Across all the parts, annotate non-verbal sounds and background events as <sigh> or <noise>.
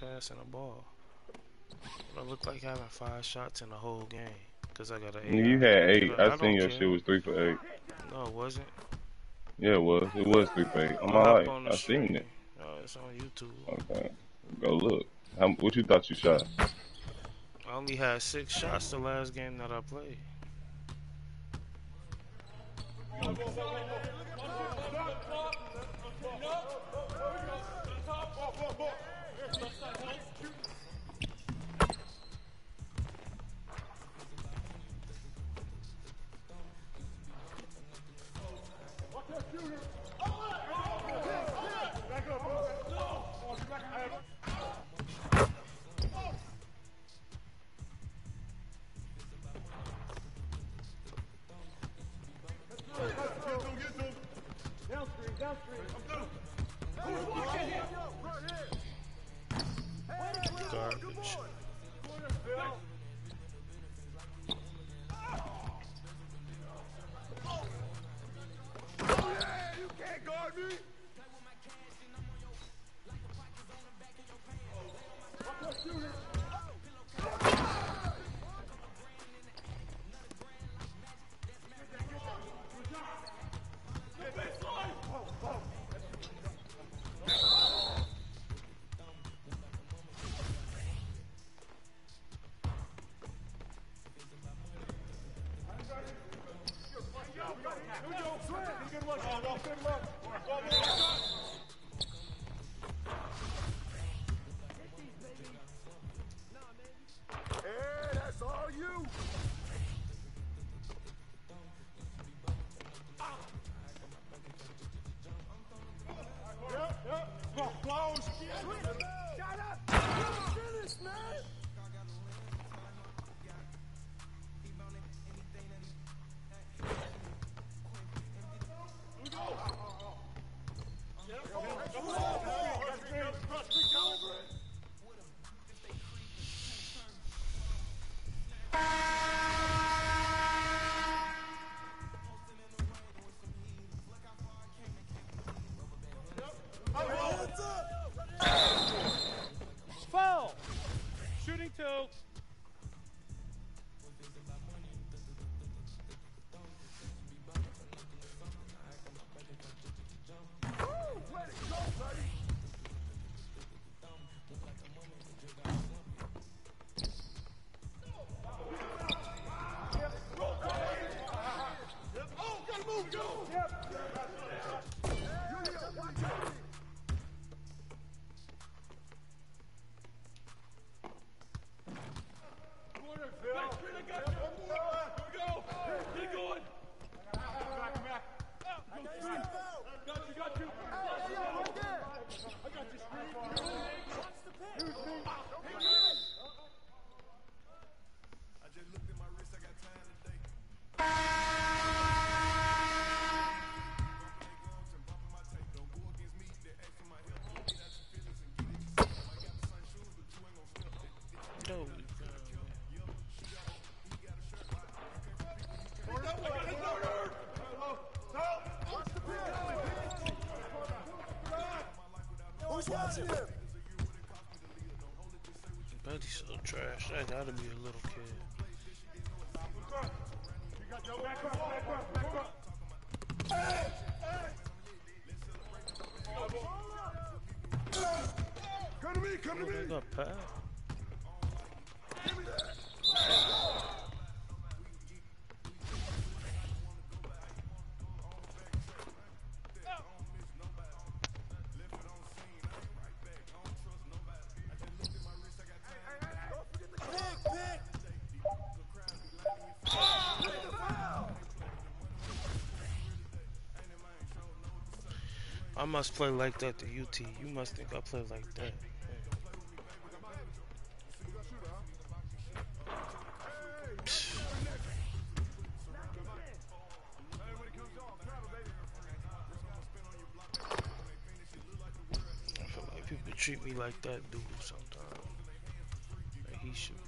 passing the ball. I look like having five shots in the whole game. Cause I got an eight. You had eight. I, I seen your care. shit was three for eight. No, it wasn't. Yeah, it was. It was three for eight. On I'll my hop life. I seen it. No, it's on YouTube. Okay. Go look. How, what you thought you shot? I only had six shots the last game that I played. Garbage. Hey, got. I must play like that to UT. You must think I play like that. Like that dude sometimes. Like he should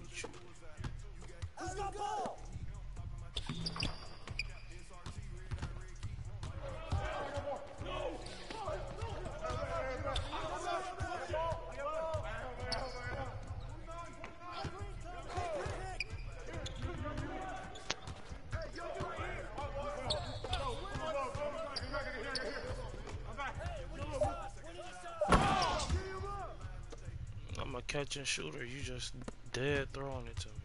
catch and shooter. You just dead throwing it to me.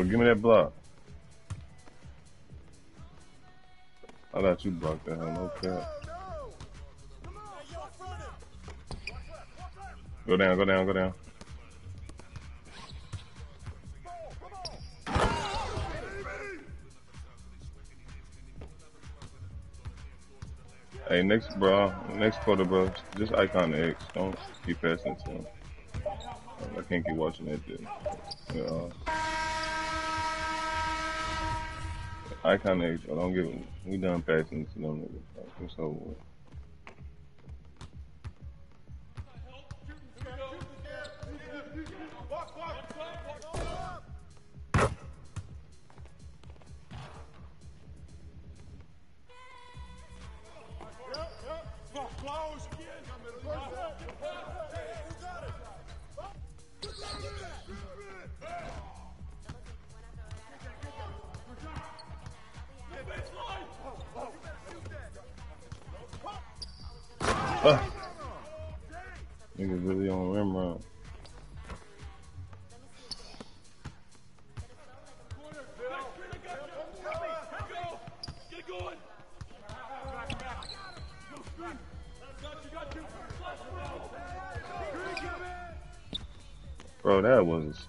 Oh, give me that block. I thought you blocked that. hell, No cap. Go down, go down, go down. Hey, next, bro, next quarter, bro, just icon X. Don't keep passing to him. I can't keep watching that dude. Yeah. Icon the X, bro. Don't give him. We done passing to them niggas. bro. It's over with. Walk, walk,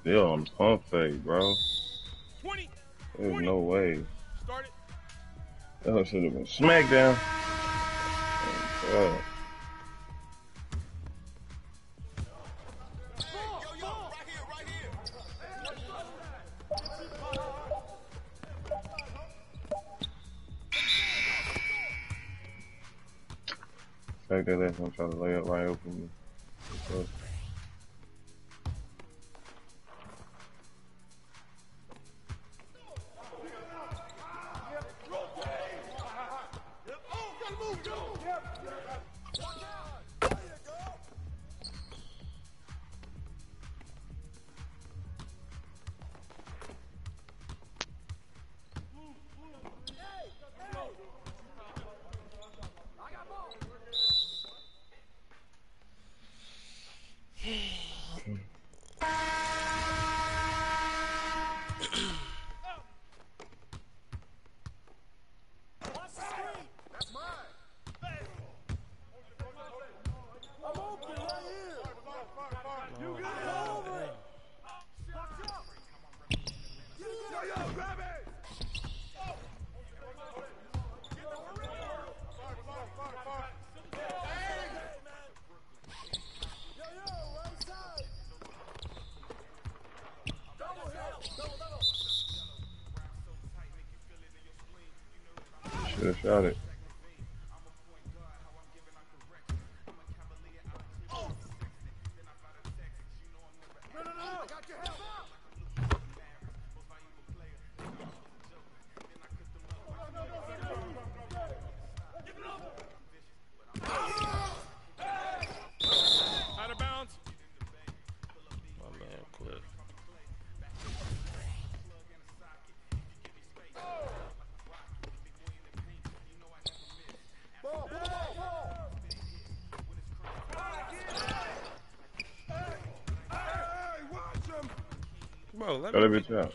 that was a steal on pump fake, bro. 20. There's no way. That should have been smackdown. Oh, Bro, let Cut me. that bitch out.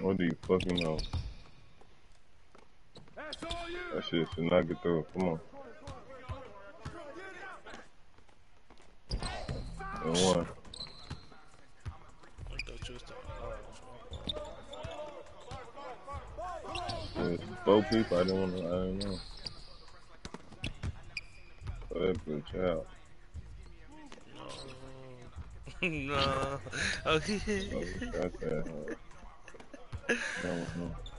What do you fucking know? That's all you. That shit should not get through. Come on. And one. I thought you was the- oh, There's four people. I don't want to. I didn't know. That bitch out. No. no. Okay. Oh, got that. huh? No, no. Into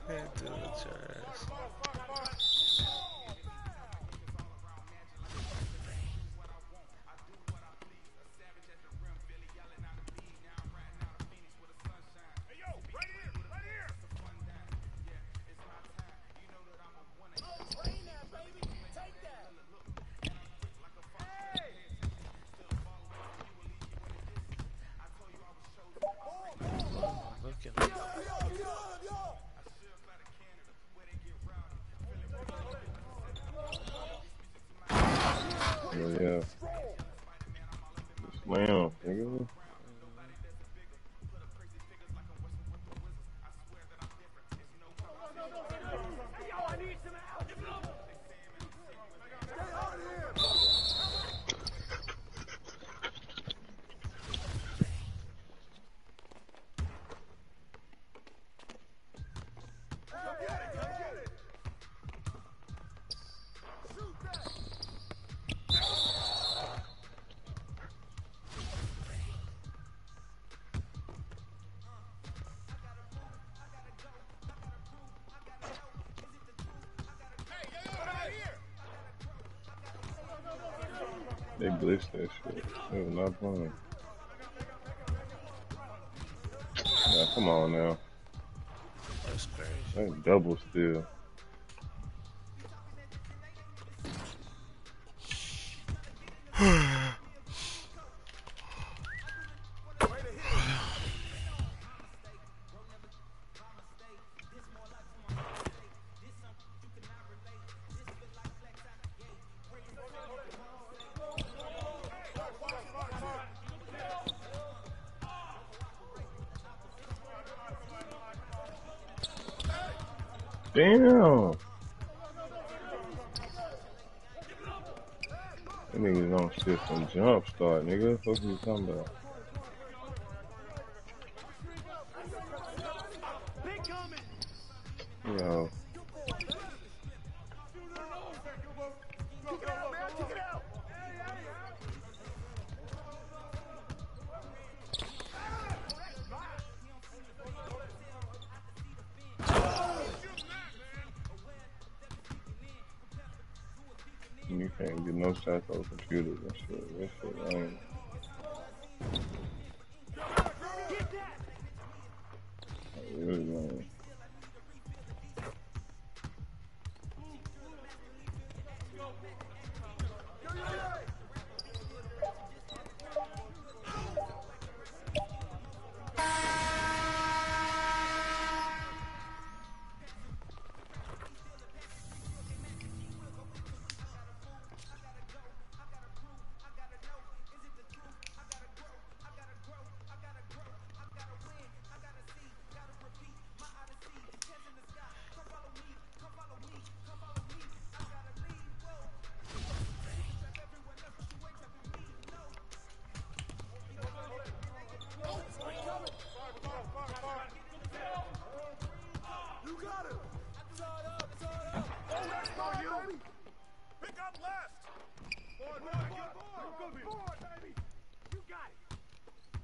They that shit. They was not playing. Yeah, come on now. That's crazy. That double still. Start, nigga. What you talking about?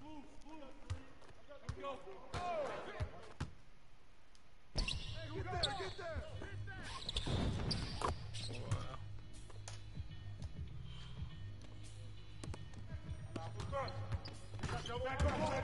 Move, move. Go. Get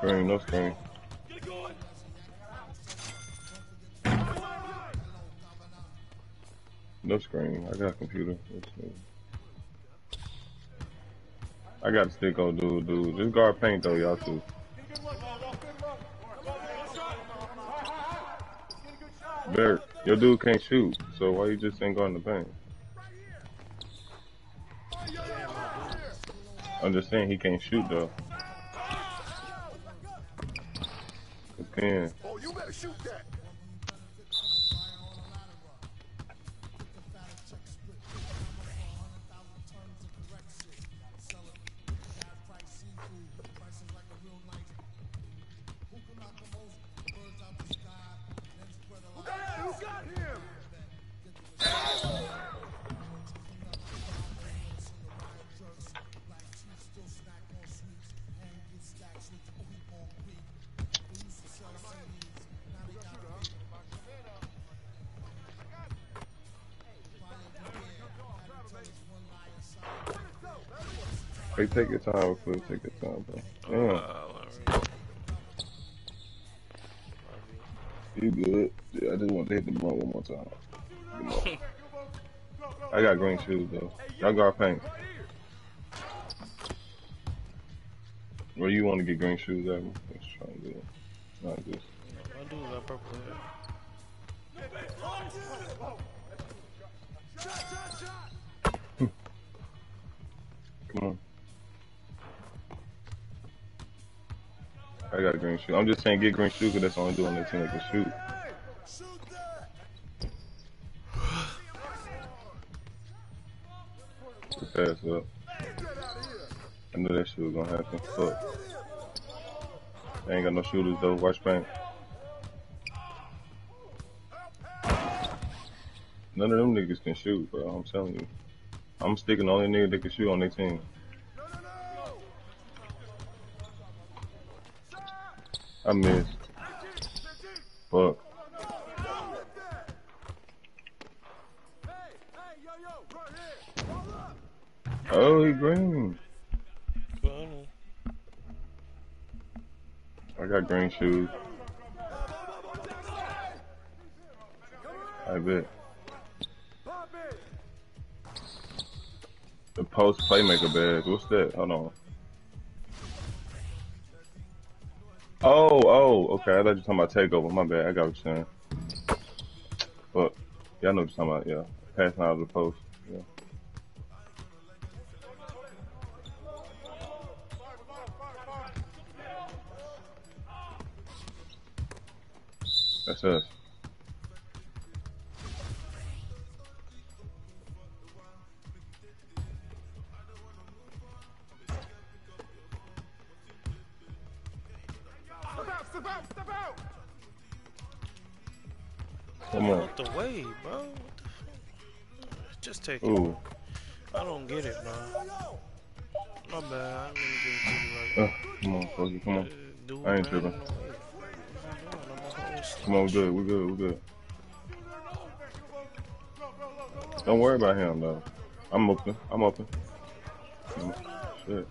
screen, no screen. No screen. I got a computer. I got a stick on dude, dude. Just guard paint though, y'all too. Barrett, your dude can't shoot, so why you just ain't going the paint? I'm just saying he can't shoot though. Can. Oh, you better shoot that. Take your time quick. Take your time, bro. Damn, Uh, you good? Yeah, I just want to hit the blunt one more time. I got green shoes though. Y'all guard paint. Where you want to get green shoes at? Me? Let's try and do it. Not this. I do got purple. <laughs> Come on. I got green shoes. I'm just saying get green shoes because that's the only dude on the team that can shoot. Pass up. I knew that shit was gonna happen. Fuck. They ain't got no shooters though. Watch paint. None of them niggas can shoot, bro. I'm telling you. I'm sticking the only nigga that can shoot on their team. No, no, no. I missed. Fuck. Oh, he green. I got green shoes. I bet. The post playmaker badge. What's that? Hold on. Oh, oh, okay. I thought you were talking about takeover. My bad. I got what you're saying. But y'all know what you're talking about. Yeah, passing out of the post. Yeah. That's us. Come on. Out the way, bro. What the fuck? Just take it. I don't get it, man. My bad. I didn't to it you Uh, come on, it. Come on. Uh, dude, I ain't tripping. no way. What you doing? I'm a whole Come on, we good. We're good. We're good. Don't worry about him though. I'm open. I'm open. Shit.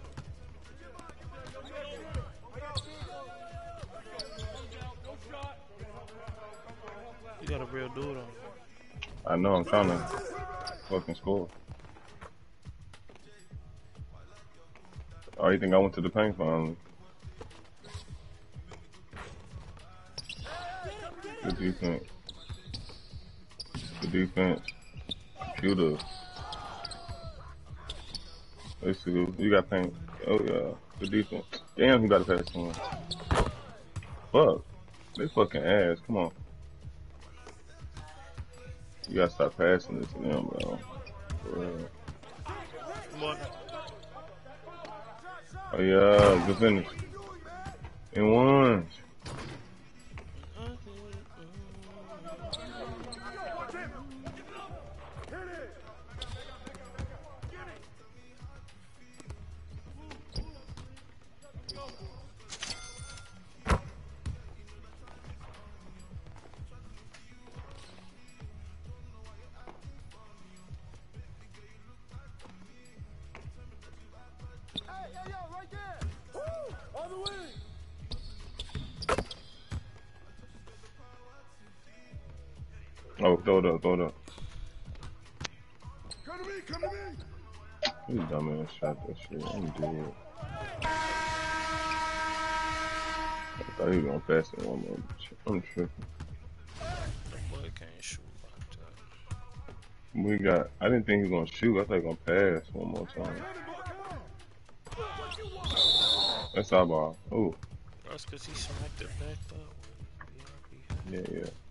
Got a real dude on. I know. I'm trying to fucking score. Oh, you think I went to the paint finally? Good defense. Good defense. Computer. Let's. You got paint. Oh yeah. Good defense. Damn, he got a pass to. Fuck. They fucking ass. Come on. You gotta stop passing this to them, bro. Oh yeah, good finish. In ones. Up, throw it up. Come to me, come to me. You dumbass shot that shit. I'm dead. I thought he was gonna pass it one more. I'm tripping. Boy can't shoot like that. We got. I didn't think he was gonna shoot. I thought he was gonna pass one more time. Come on, come on. What you want? That's our ball. Oh, That's because he smacked it back that yeah, yeah.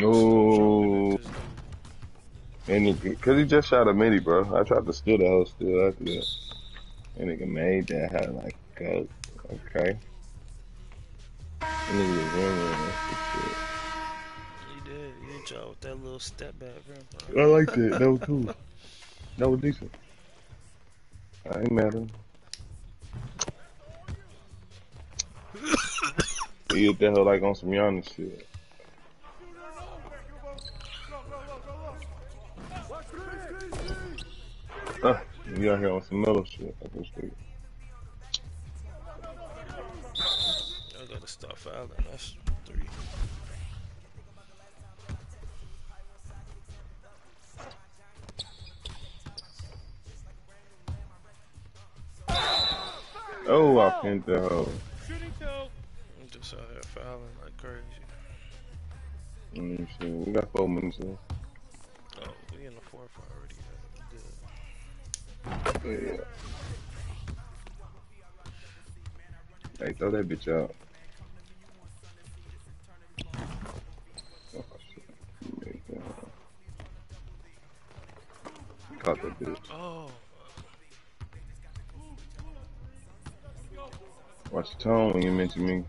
No. And he, cause he just shot a mini, bro. I tried to steal the whole steal after that. And nigga made that. Had like, go, okay. And nigga was running and that He did. He hit y'all with that little step back, bro. I liked it. That was cool. That was decent. I ain't mad at him. <laughs> he hit that hoe like on some Giannis shit. Screen. Uh, he out here on some Miller shit. I can speak. I gotta stop fouling. That's three. Oh, I pinned. Shooting toe. I'm just out here fouling like crazy. Let me see. We got four minutes left. Oh, we in the fourth already. Yeah. Hey, throw that bitch out. Oh. Caught that bitch. Watch the tone when you mention me.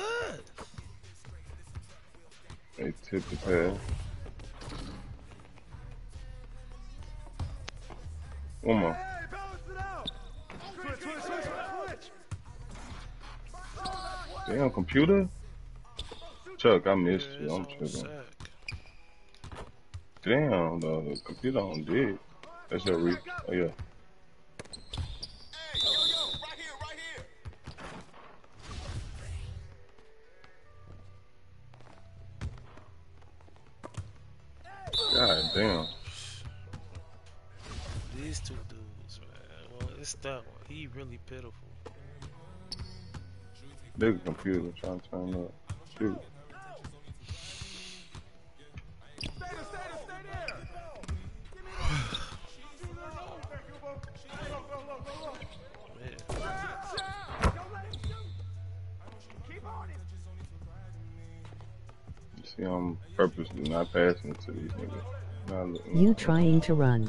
F- what was that? They tipped the pass. One more. Hey. Switch, switch, switch. Damn, computer? Chuck, I missed Yeah, you. I'm tripping. Damn, the computer on dead. That's your reach. Oh, yeah. Pitiful. Big computer trying to turn up. Shoot. <sighs> See, I'm purposely not passing to these niggas. You trying to run.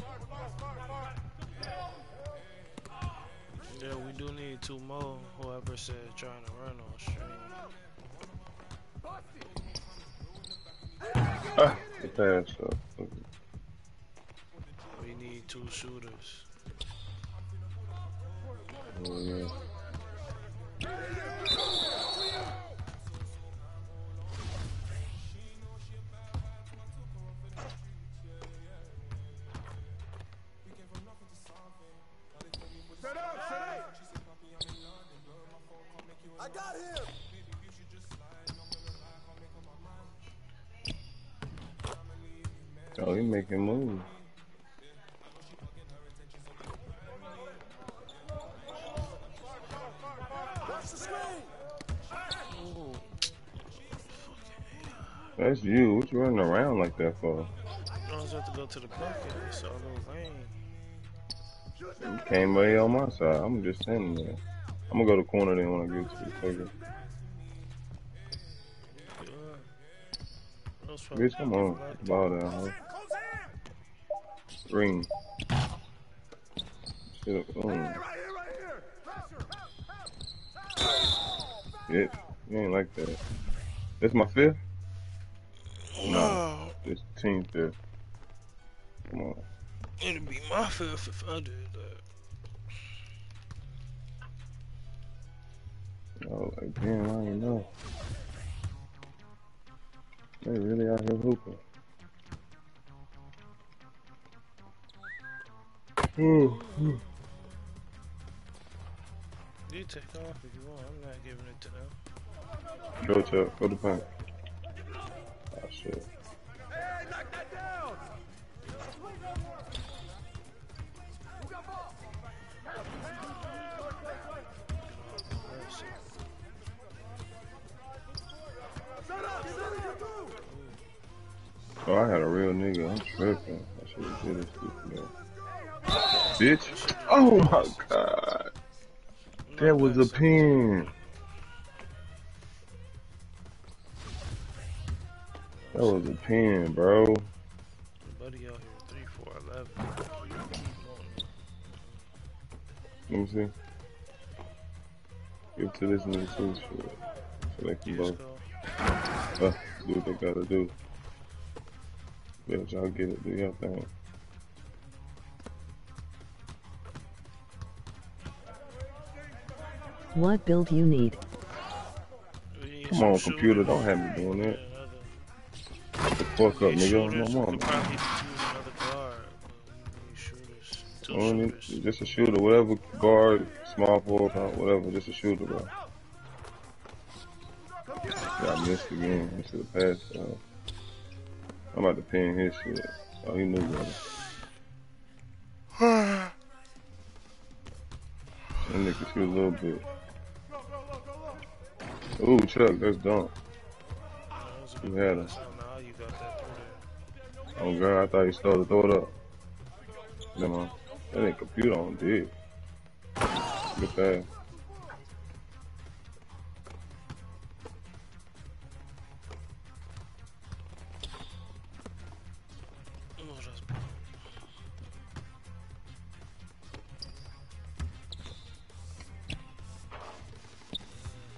for? I was about to go to the pumpkin, so I don't You came way on my side. I'm just sitting there. I'm gonna go to the corner then when I get to the playground. Bitch, come on. Ball down, huh? Ring. Shit up. Mm. Shit. You ain't like that. That's my fifth? No, It's team fifth. Come on. it'd be my fifth if I did that. Oh, like, damn, I ain't know. They really out here hooping. Mm. You take off if you want. I'm not giving it to them. Go, Chuck. Go to paint. Shit. Hey, knock that down! Oh, I had a real nigga. I'm tripping. I should have did this man. Bitch. Oh my god. That was a pin. That was a pin, bro. Buddy out here, three, four, eleven. Keep. Let me see. Give to this nigga too, shit. So they can Let's both go. uh, do what they gotta do. Bet y'all get it, do your thing. What build you need? Come on, computer, don't have me doing that. The fuck up, nigga. shooters. My mama. Only, just a shooter, whatever guard, small forward, whatever, just a shooter, bro. Yeah, I missed again. I should have passed. Uh, I'm about to pin his shit. Oh, he knew better. That nigga shoot a little bit. Ooh, Chuck, that's dumb. You had pass. Oh god, I thought he started to throw it up. Never mind. That ain't computer on dick. Good pass. Oh,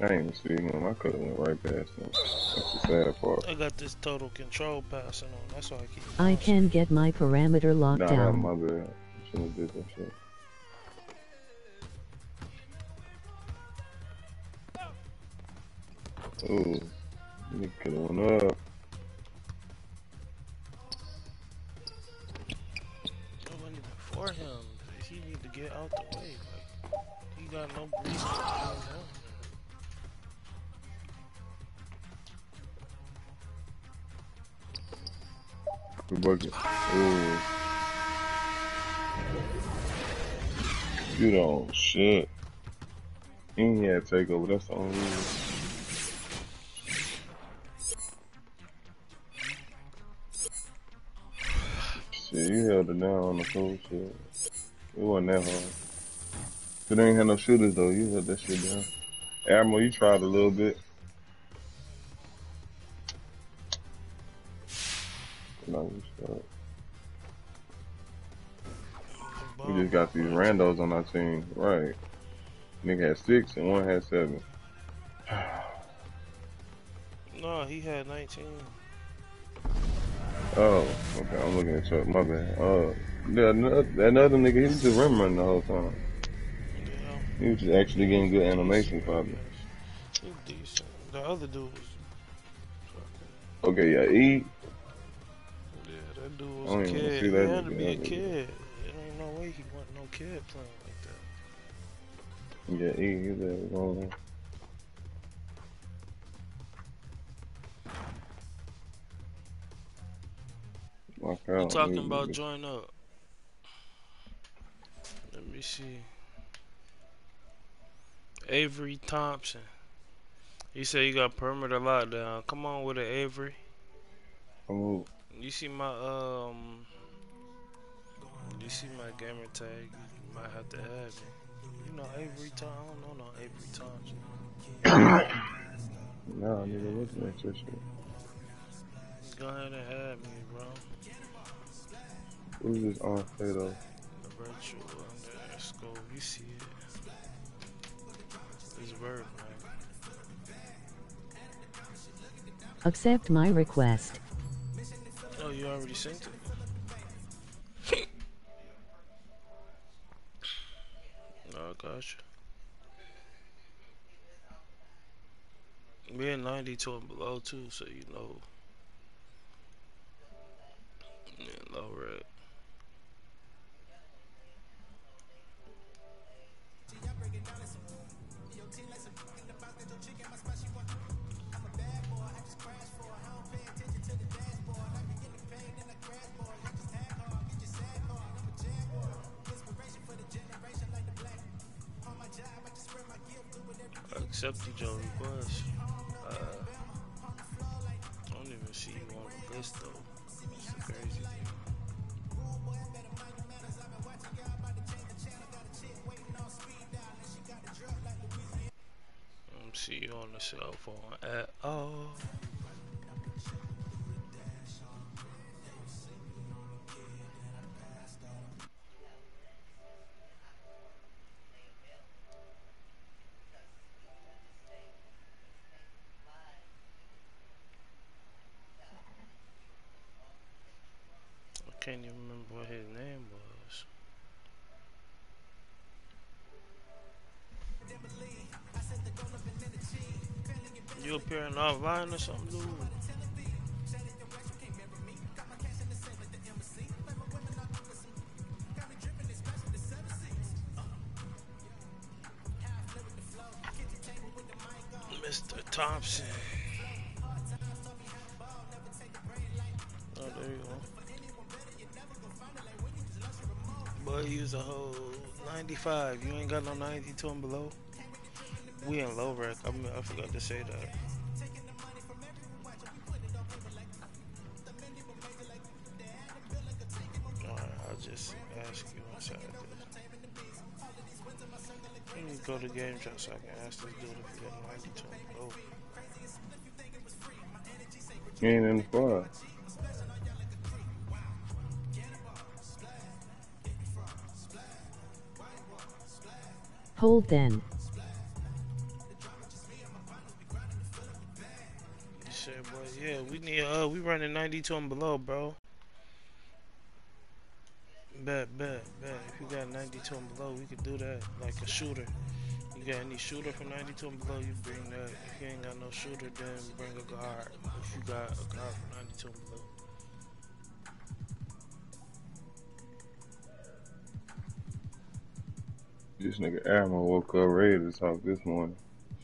I ain't even see him. I could have went right past him. That's the sad part. I got this total control passing on. That's why I keep. I can get my perimeter locked Nah, down. my bad. Shouldn't have did that shit. Ooh, nigga could have went up. That wasn't for him. He need to get out the way. Like he got no reason to come down. Good bucket. Ooh. You don't shit. He had takeover. That's the only reason. Shit, you held it down on the cool shit. It wasn't that hard. But they ain't had no shooters though. You held that shit down. Admiral, you tried a little bit. Just got these randos on our team. Right. Nigga had six and one had seven. <sighs> No, he had 19. Oh, okay. I'm looking at Chuck. My bad. Oh, yeah, another, another nigga, he was just rim running the whole time. He was just actually getting good animation, probably. he decent. The other dude was. Okay, yeah, E. Yeah, that dude was a kid. He that had to be a kid. Way he wasn't no kid playing like that. Yeah, E. He's there. Going Walk out. We talking about join up. Let me see. Avery Thompson. He said you got perimeter lockdown. Come on with it, Avery. Come on. You see my um. You see my gamer tag? You might have to add me. You know Avery Thompson? I don't know no Avery Thompson. <coughs> Nah, nigga, listen at your shit. go ahead and add me, bro. Who's this on Fato? The virtual underscore. You see it. It's verb, man. Accept my request. Oh, you already sent it? Gotcha. We're 92 and below too, so you know. Yeah, low rec. Accepted your request. Uh, I don't even see you on the list though. It's crazy thing. I don't see you on the cell phone at all. Online or something? Mr. Thompson. Oh, there you go. Boy, was a whole 95. You ain't got no 92 and below. We in low rec. I, mean, I forgot to say that. Go to game so I can ask this dude if he got 92 and below. He ain't in the squad. Hold then. Shit, boy, yeah, we need, uh, we running 92 and below, bro. Bet, bet, bet. If you got 92 and below, we could do that, like a shooter. You got any shooter from 92 and below, you bring that. If you ain't got no shooter, then bring a guard. If you got a guard from 92 and below. This nigga Airman woke up ready to talk this morning.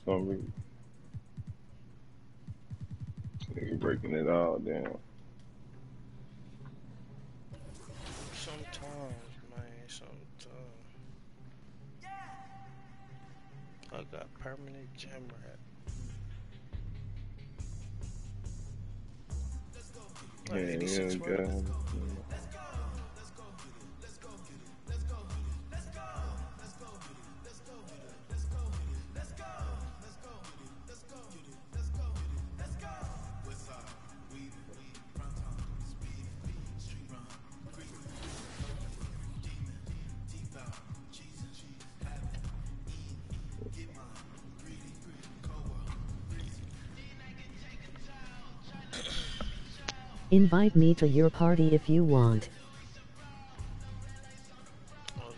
For some reason. Nigga breaking it all down. Sometimes, man, sometimes. I got permanent gym rat. Yeah, Like yeah, Invite me to your party if you want. Oh,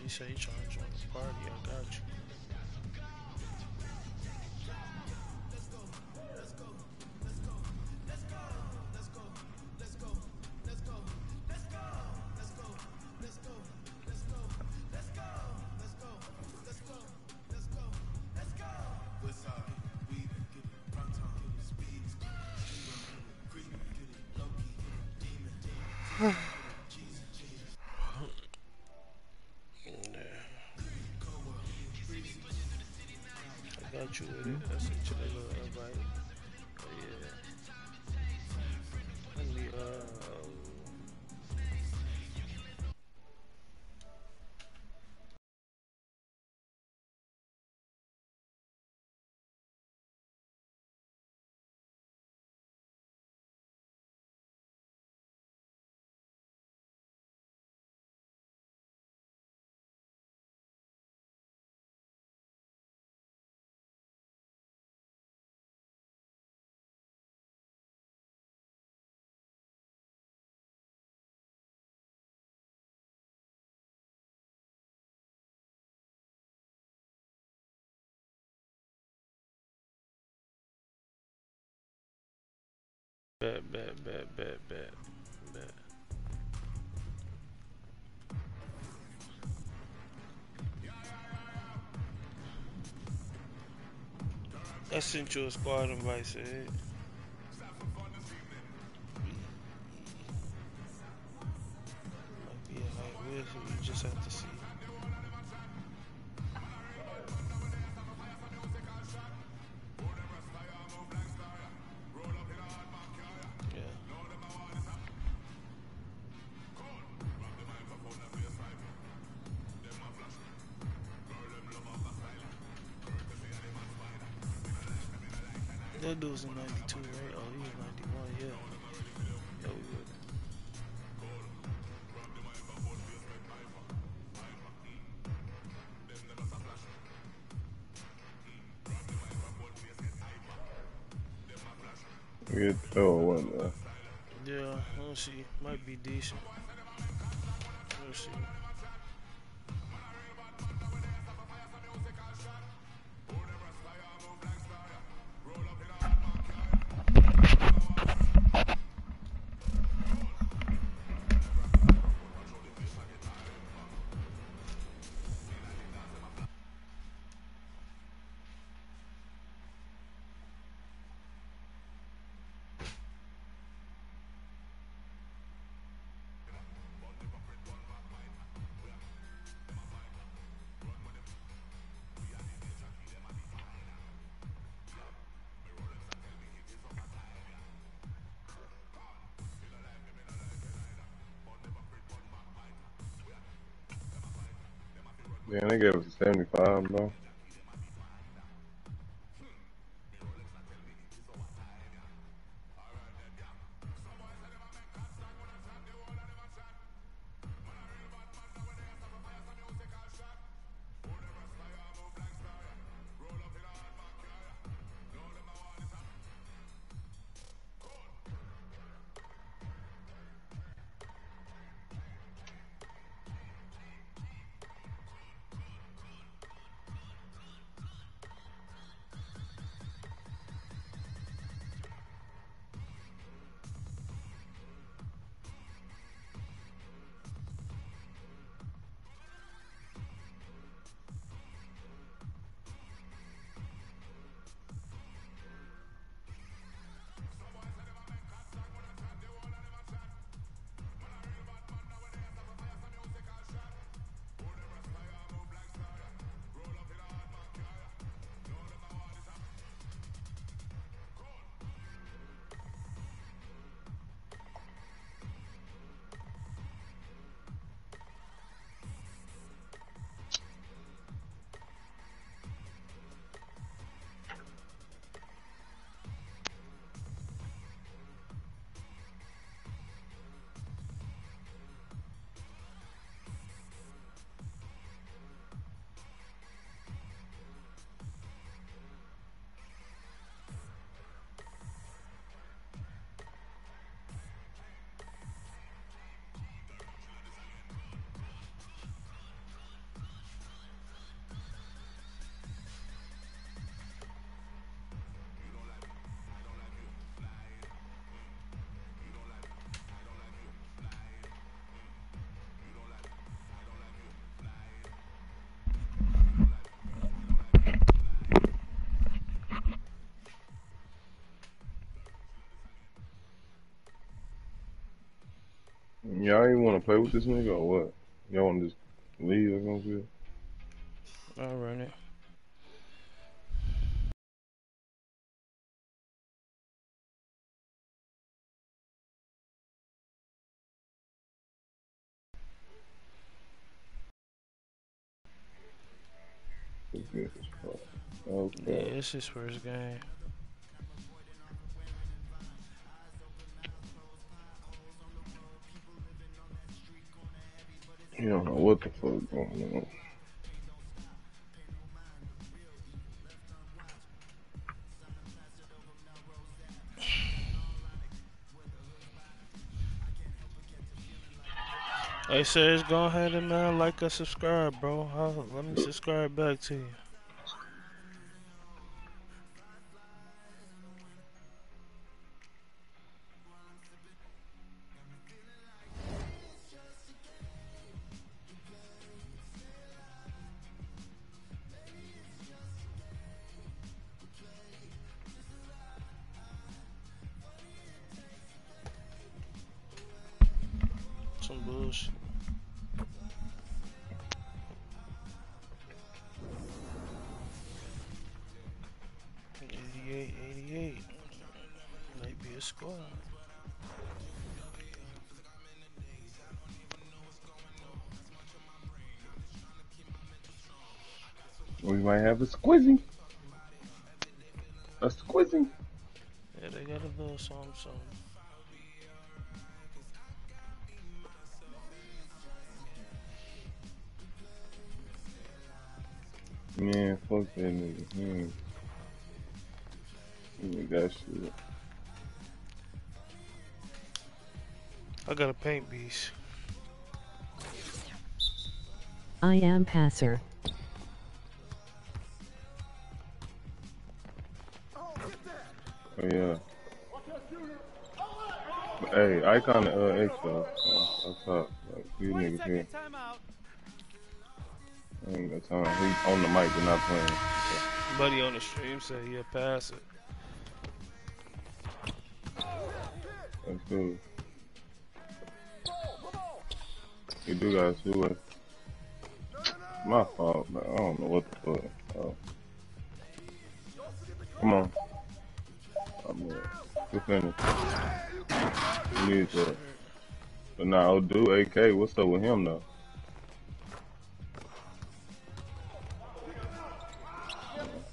Bet, bet, bet, bet, bet, bet. I sent you a squad invite, said. Might be a you just have to see. That dude's in 92, right? Oh, Damn, they gave us a seventy five, bro. Y'all ain't want to play with this nigga or what? Y'all want to just leave or something? I'll run it. Fuck. Yeah, Okay. it's his first game. Don't know what the fuck going on. Hey, Serge, go ahead and man, like or subscribe, bro. I'll, let me subscribe back to you. 88, 88. Might be a score. We might have a squizzy. A squizzy. Yeah, they got a little song, song. Nigga got shit. I got a paint beast. I am passer. Oh yeah. But, hey, icon uh X though. Uh, what's up? Like these niggas here. I ain't got time. He's on the mic but not playing. Buddy on the stream said he'll pass it. That's cool. You do got to it. My fault, man. I don't know what the fuck. Oh. Come on. I'm uh, we finished. We need to. But now, do AK. What's up with him though?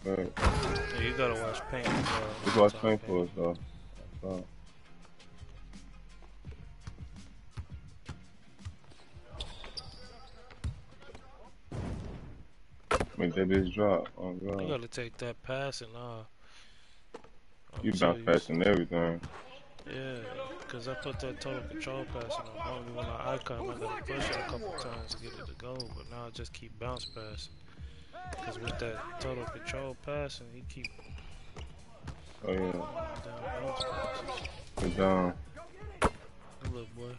Okay. Yeah, you gotta watch paint. as well. Watch paint for us though. Make that bitch drop. Oh You gotta take that pass and uh. I'm You bounce fast and everything. Yeah, because I put that total control pass on only when I icon, I gotta push it a couple times to get it to go, but now I just keep bounce passing. Because with that total control passing, he keep Oh yeah. down bounce passes. Good. Little boy.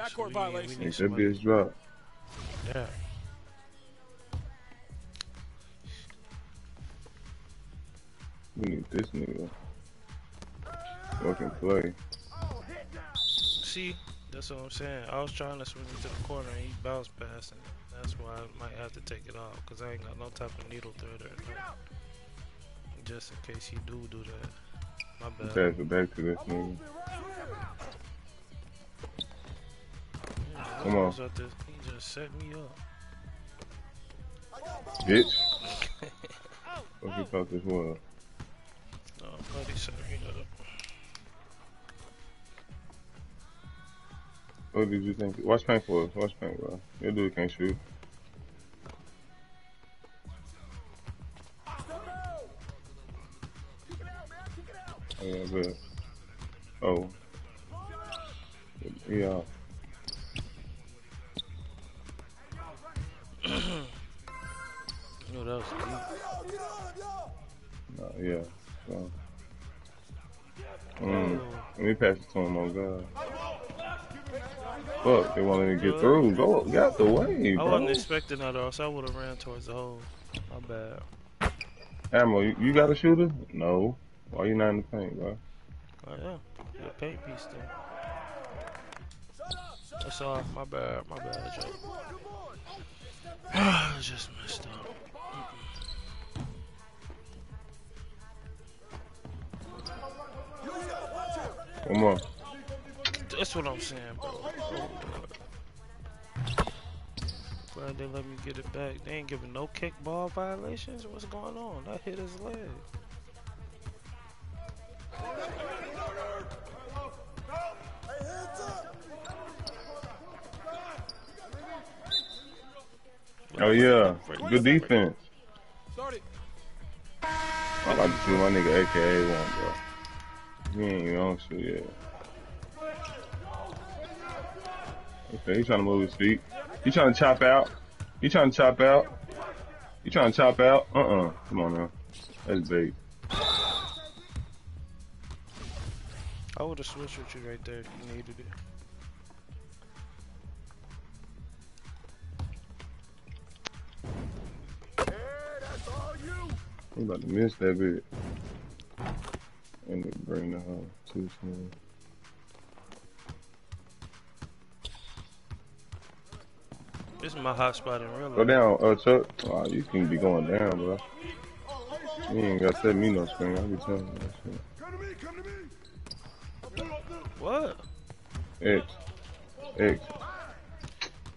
Backcourt So we- violation. we Make need that somebody- bitch drop. Yeah. We need this nigga. Fucking play. See, that's what I'm saying. I was trying to swing it to the corner and he bounced past, and that's why I might have to take it off because I ain't got no type of needle thread or nothing. Just in case he do do that. My bad. Pass it back to this nigga. Come on. He just set me up. Bitch. <laughs> What you thought this was? Oh, buddy set me up. What did you think? Watch paint for us. Watch paint, bro. Your dude can't shoot. Oh, yeah, I bet. Oh. Yeah. You know, that was deep. No, yeah. So. Mm. Let me pass it to him, oh god. Fuck, they wanted to get through. Go, get out the way, I bro. wasn't expecting that, or else I would have ran towards the hole. My bad. Ammo, you, you got a shooter? No. Why you not in the paint, bro? Oh, yeah. The paint piece, though. That's all. My bad. My bad, Joe. <sighs> I just messed up. Come on. That's what I'm saying, bro. Glad they let me get it back. They ain't giving no kickball violations. What's going on? I hit his leg. Oh yeah, good defense. Start it. I like to see my nigga AKA one, bro. He ain't even on shit yet. Okay, he trying to move his feet. He trying to chop out. He trying to chop out. He trying to chop out. Uh-uh. Come on now. That's bait. I would have switched with you right there if you needed it. He about to miss that bit. And then bring the home too smooth. This is my hot spot in real life. Go life. down, uh, Chuck. Oh, you can be going down, bro. You ain't got to set me no screen. I be telling you that shit. Come to me, come to me. What? X. X.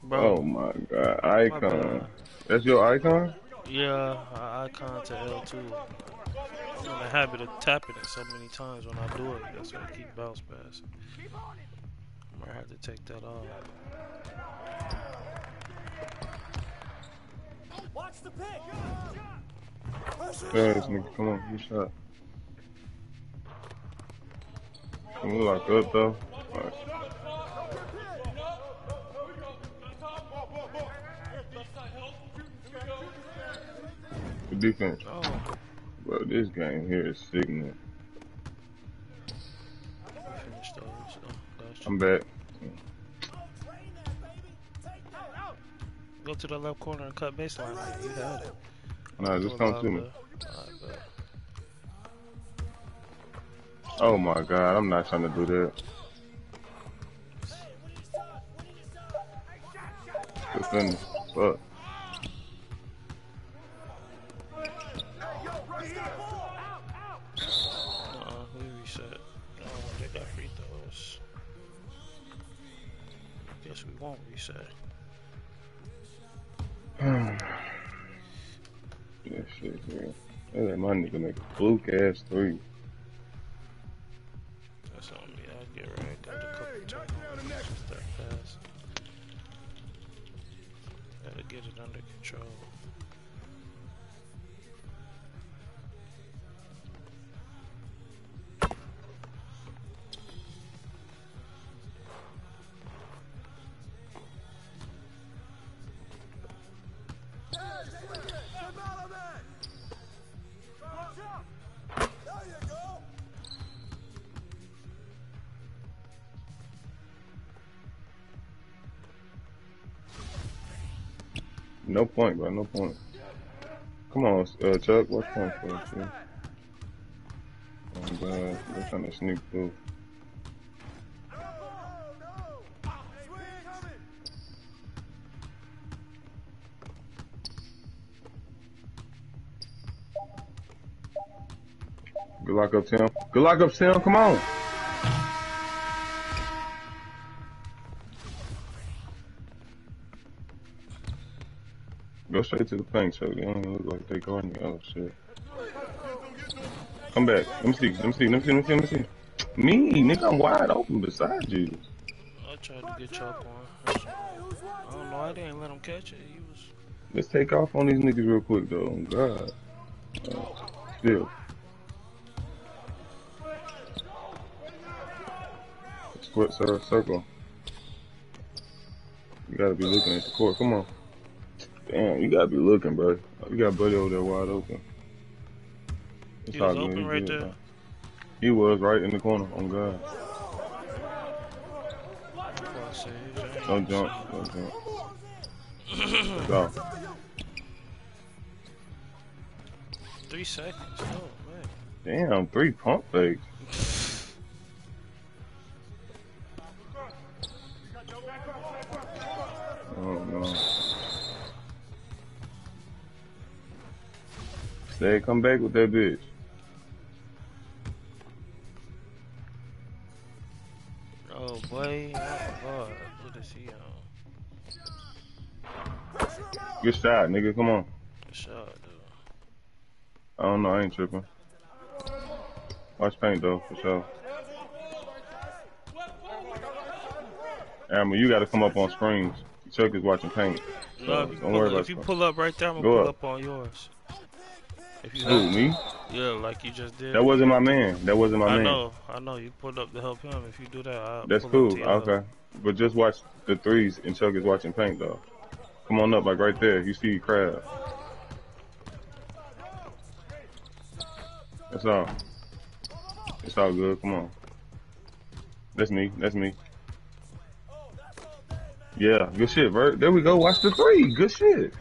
Bro, Oh my god. my Icon. bad. That's your icon? Yeah, I icon to L2. I'm in the habit of tapping it so many times when I do it. That's why I keep bounce passing. I might have to take that off. Watch the pick. Yes, nigga. Come on. You shot. We lock up, though? Good defense. Oh, Bro, this game here is sickening. finish those. Gotcha. I'm back. Go to the left corner and cut baseline. You had it. Nah, just come to me. Oh my god, I'm not trying to do that. Finish. Fuck. Won't reset. <sighs> That shit here. They let my nigga make a fluke ass three. That's on me. I'll get right. Got a couple times. Just that fast. Gotta get it under No point, bro. No point. Come on, uh, Chuck. What's point for man? Oh god, they're trying to sneak through. Good luck up, Tim. Good luck up, Tim. Come on. Go straight to the paint, Chuck. They don't look like they guarding the other shit. Come back. Let me see. Let me see. Let me see. Let me see. Let me see. Me, nigga, I'm wide open beside you. I tried to get chalk on. I don't know. I didn't let him catch it. He was. Let's take off on these niggas real quick, though. Oh, God. Uh, still. Square sir, circle. You gotta be looking at the court. Come on. Damn, you gotta be looking, bro. You got Buddy over there wide open. It's He was open He right good, there. bro. He was right in the corner. On God. Don't jump. Don't jump. Go. Three seconds. Oh man. Damn, three pump fakes. Say, come back with that bitch. Oh boy. Oh god. What is he on? Good shot, nigga. Come on. Good shot, dude. I don't know. I ain't tripping. Watch paint though, for sure. Amber, you gotta come up on screens. Chuck is watching paint. So, you, don't pull, worry up, about if you pull up right there, I'm gonna Go pull up. up on yours. If you Who, me? Yeah, like you just did. That wasn't my man. That wasn't my I man. I know, I know. You pulled up to help him. If you do that, I'll That's cool. Up to your help. Okay. But just watch the threes and Chuck is watching paint though. Come on up, like right there. You see crab. That's all. It's all good. Come on. That's me. That's me. Yeah, good shit, Bert. There we go. Watch the three. Good shit.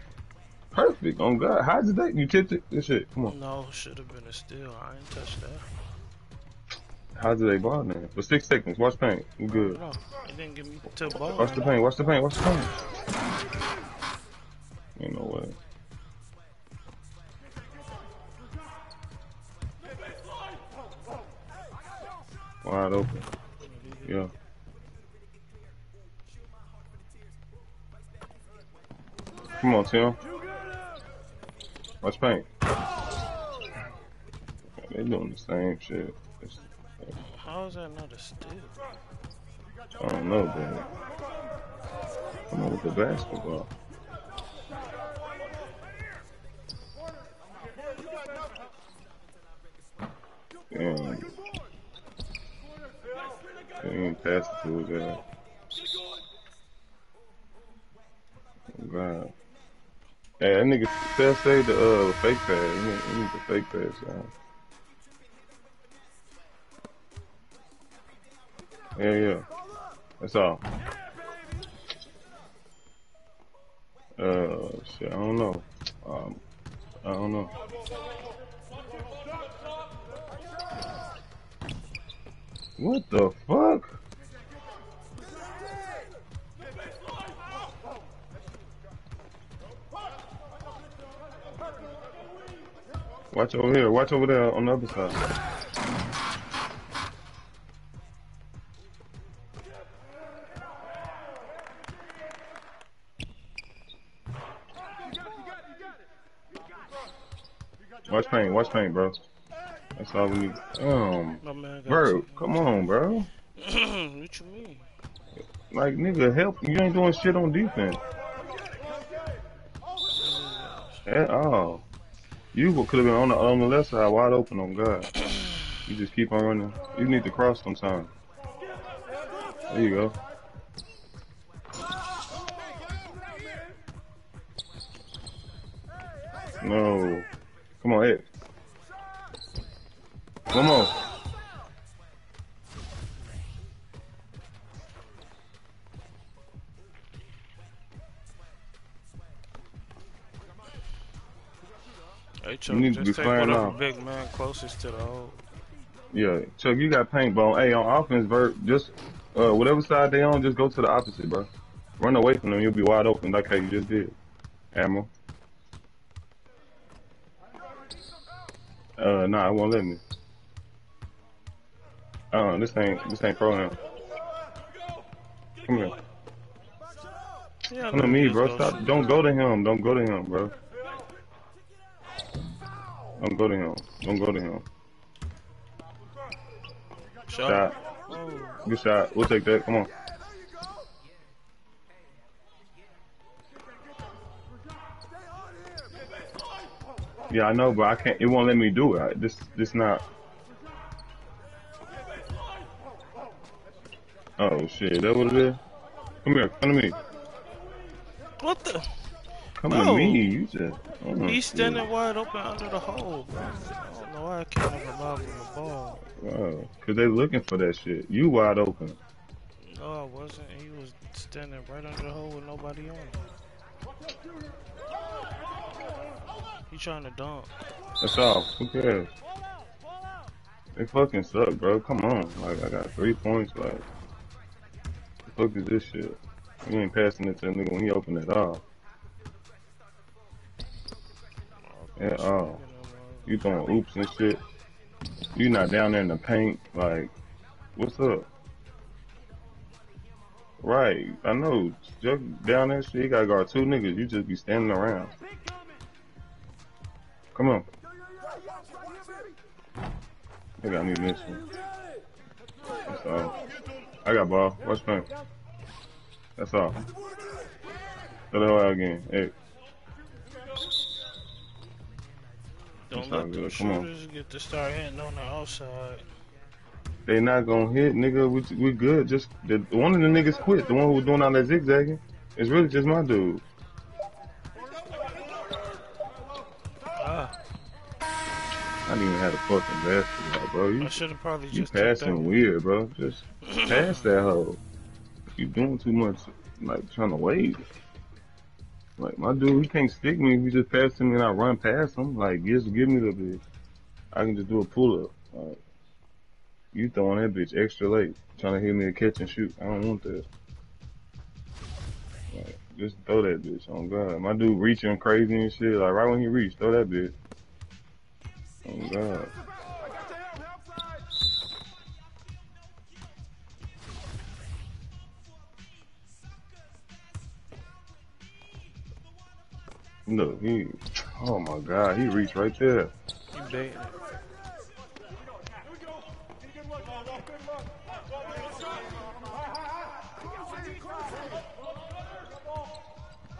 Perfect. On God. How did that? You tipped it? This shit. Come on. No, should have been a steal. I ain't touched that. How did they ball man? For six seconds. Watch paint. We good. No, it didn't give me to ball. Watch the paint. Watch the paint. Watch the paint. Ain't no way. Wide open. Yeah. Come on, Tim. Watch paint. They doing the same shit. It's- How is that not a steal? I don't know, man. Come on with the basketball. Damn. They ain't pass it to his ass. Oh, God. Hey, that nigga still say the uh, fake pass. He need, he need the fake pass, y'all. Yeah, yeah. That's all. Uh, shit, I don't know. Um, I don't know. What the fuck? Watch over here. Watch over there on the other side. Watch paint. Watch paint, bro. That's all we need. Um, man bro, come on, bro. <clears throat> what you mean? Like, nigga, help. You ain't doing shit on defense. At all. You could have been on the on the left side, wide open on God. You just keep on running. You need to cross sometime. There you go. No. Come on, Ed. Come on. Chuck, need to be flying whatever off. big man closest to the hole. Yeah, Chuck, you got paintball. Hey, on offense, Bert, just uh, whatever side they on, just go to the opposite, bro. Run away from them, you'll be wide open like how you just did. Ammo. Uh, nah, it won't let me. Uh, this ain't this ain't pro now. Come here. Come to me, bro. Stop. Don't go to him. Don't go to him, bro. Don't go to him. Don't go to him. Shot. Shot. Oh, Good shot. We'll take that. Come on. Yeah, I know, but I can't. It won't let me do it. I, this, this not. Oh shit, that what it is? Come here, come to me. what the? Come No. to me. You just. oh, He's standing wide open under the hole, bro. I don't know why I can't have him out on the ball. Wow, cause they're looking for that shit. You wide open. No, I wasn't. He was standing right under the hole with nobody on him. He trying to dunk. That's all. Who cares? They fucking suck, bro. Come on. Like I got three points. Like, the fuck is this shit? You ain't passing it to a nigga when he open it all. At all. You throwing oops and shit. You not down there in the paint. Like, what's up? Right. I know. Just down there, shit. You gotta guard two niggas. You just be standing around. Come on. I got me one. That's all. I got ball. Watch paint. That's all. Throw the hell out again. Hey, Don't That's all let the good. Shooters get to start hitting on the outside. they not gonna hit, nigga. We we good. Just the one of the niggas quit. The one who was doing all that zigzagging. It's really just my dude. Ah, I didn't even have a fucking basketball, bro. I You should have probably you just took that passing one. weird, bro. Just <laughs> pass that hoe. You doing too much, like trying to wait. Like my dude, he can't stick me if he just pass me and I run past him. Like just give me the bitch. I can just do a pull up. Like you throwing that bitch extra late, trying to hit me a catch and shoot. I don't want that. Like, Just throw that bitch on God. My dude reaching crazy and shit. Like right when he reached, throw that bitch. On God. Look, he, oh my God, he reached right there. You baiting it.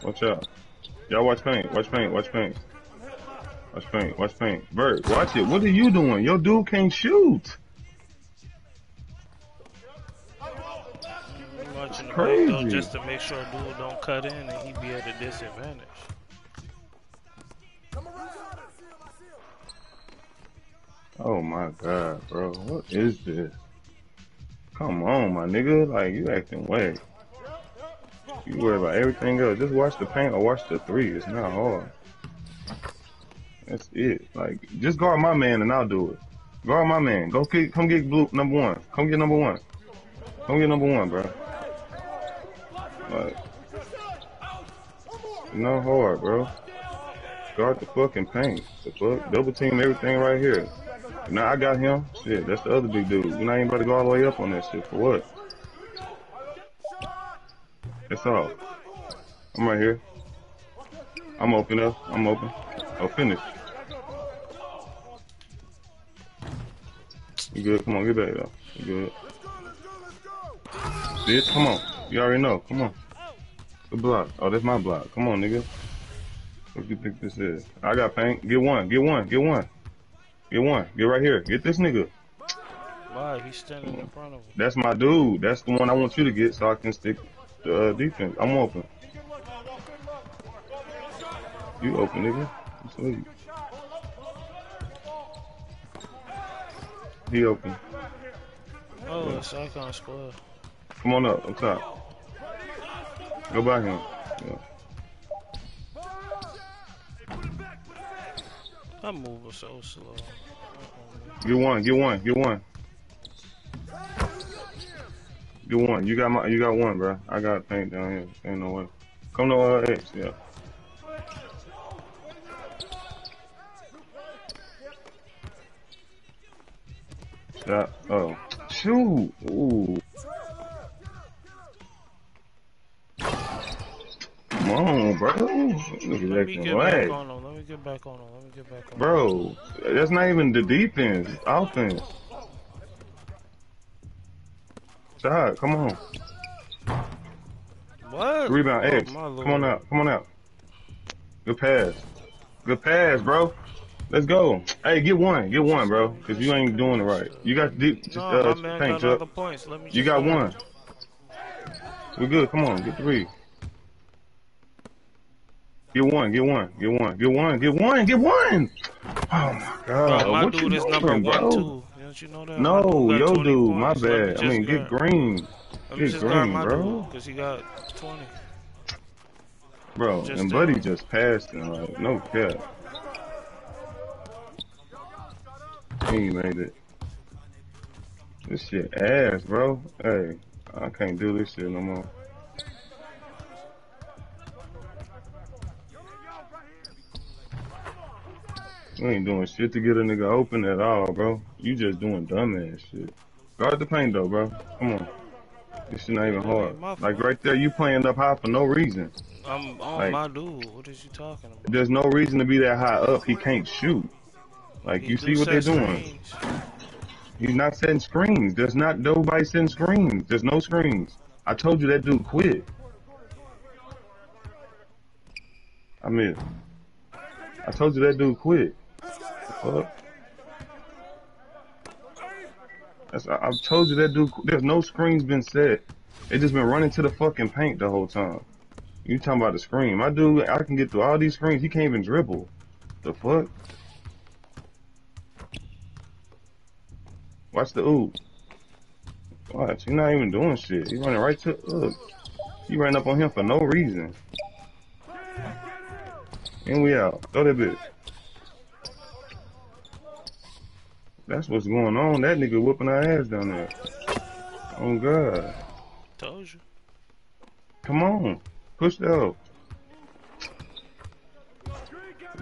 Watch out. Y'all watch paint, watch paint, watch paint. Watch paint, watch paint. Bird, watch it. What are you doing? Your dude can't shoot. Watching the Crazy. just to make sure dude don't cut in and he be at a disadvantage. Oh my God, bro. What is this? Come on, my nigga. Like, you acting way. You worry about everything else. Just watch the paint or watch the three. It's not hard. That's it. Like, just guard my man and I'll do it. Guard my man. Go get, come get blue number one. Come get number one. Come get number one, bro. Like, no hard, bro. Guard the fucking paint. The fuck? Double team everything right here. Now I got him. Shit, that's the other big dude. You're not even about to go all the way up on that shit. For what? That's all. I'm right here. I'm open up. I'm open. I'll finish. You good? Come on, get back though. You good? Bitch, come on. You already know. Come on. The block. Oh, that's my block. Come on, nigga. What you think this is? I got paint. Get one. Get one. Get one. Get one. Get right here. Get this nigga. Why? He's standing in front of him. That's my dude. That's the one I want you to get so I can stick the uh, defense. I'm open. You open, nigga. Sweet. He open. Oh, it's Icon Squad. Come on up, up top. Go by him. Yeah. I'm moving so slow. Get one, get one, get one. Get one. You got my you got one, bro. I got paint down here. Ain't no way. Come to uh, X, yeah. Oh. Shoot. Ooh. On, bro. Niggas Let me get back on him. Let me get back on him. Let me get back on. Bro, that's not even the defense. It's offense. Shot, come on. What? Rebound, Oh, X. my Come on out. Come on out. Good pass. Good pass, bro. Let's go. Hey, get one. Get one, bro. Because you ain't doing it right. You got deep. Just, No, uh, my man paint, got other points. Let me You got one. We're good. Come on. Get three. Get one. Get one. Get one. Get one. Get one. Get one. Oh my God. Bro, my what dude you is number bro? one too. Don't you know that? No, dude yo, dude, my points. Me bad. I mean, get green, get just green, my bro. because he got 20. bro. Just and. Buddy just passed him, like, no cap. He made it. This shit ass, bro. Hey, I can't do this shit no more. You ain't doing shit to get a nigga open at all, bro. You just doing dumbass shit. Guard the paint though, bro. Come on. This shit not even hard. ain't my fault. Like right there, you playing up high for no reason. I'm on Like- my dude. What is you talking about? There's no reason to be that high up. He can't shoot. Like He you see what they're doing. screens. He's not setting screens. There's not nobody setting screens. There's no screens. I told you that dude quit. I mean, I told you that dude quit. Fuck? That's, I, I told you that dude. There's no screens been set. They just been running to the fucking paint the whole time. You talking about the screen? My dude, I can get through all these screens. He can't even dribble. The fuck? Watch the ooh. Watch, you're not even doing shit. You running right to look. You ran up on him for no reason. And we out. Throw that bitch. That's what's going on. That nigga whooping our ass down there. Oh God. Told you. Come on. Push that hoe.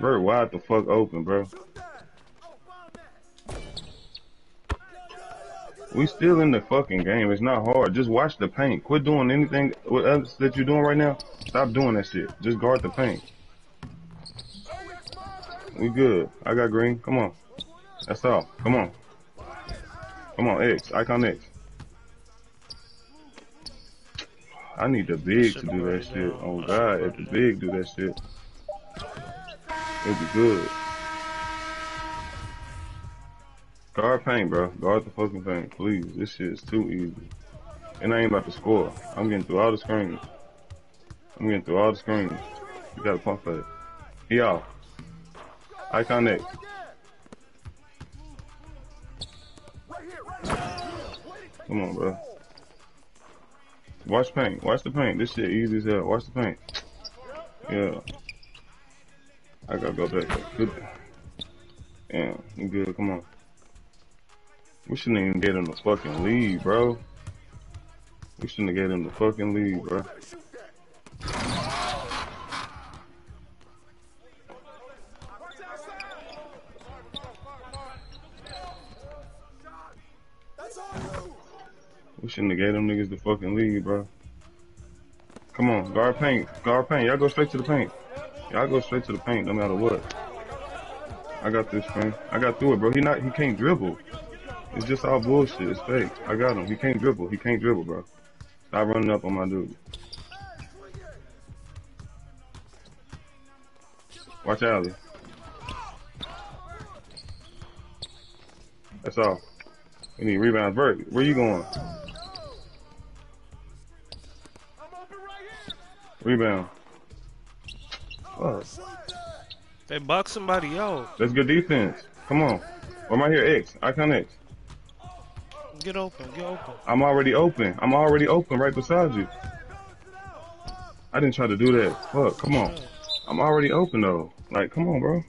Bro, wide the fuck open, bro. We still in the fucking game. It's not hard. Just watch the paint. Quit doing anything what else that you're doing right now. Stop doing that shit. Just guard the paint. We good. I got green. Come on. That's all. Come on. Come on, X. Icon X. I need the big to oh, do that shit. Oh god, if the big do that shit, it'd be good. Guard paint, bro. Guard the fucking paint, please. This shit is too easy. And I ain't about to score. I'm getting through all the screens. I'm getting through all the screens. You gotta pump that. He off. Icon X. Come on, bro. Watch paint. Watch the paint. This shit easy as hell. Watch the paint. Yeah. I gotta go back. Good. Yeah, you good. Come on. We shouldn't even get him the fucking lead, bro. We shouldn't get him the fucking lead, bro. Shouldn't have gave them niggas the fucking lead, bro. Come on, guard paint, guard paint. Y'all go straight to the paint. Y'all go straight to the paint, no matter what. I got this, man. I got through it, bro. He not, he can't dribble. It's just all bullshit. It's fake. I got him. He can't dribble. He can't dribble, bro. Stop running up on my dude. Watch out, That's all. We need rebounds. Bert, where you going? Rebound. Fuck. They box somebody out. That's good defense. Come on. I'm right here, X. Icon X. Get open. Get open. I'm already open. I'm already open right beside you. I didn't try to do that. Fuck, come on. I'm already open though. Like, come on, bro.